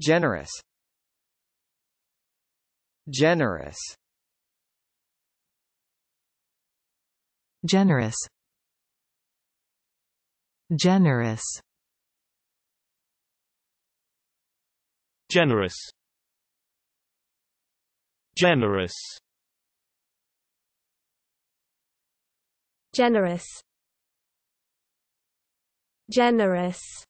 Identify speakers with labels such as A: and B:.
A: Generous. Generous.
B: Generous. Generous.
C: Generous. Generous.
D: Generous. Generous.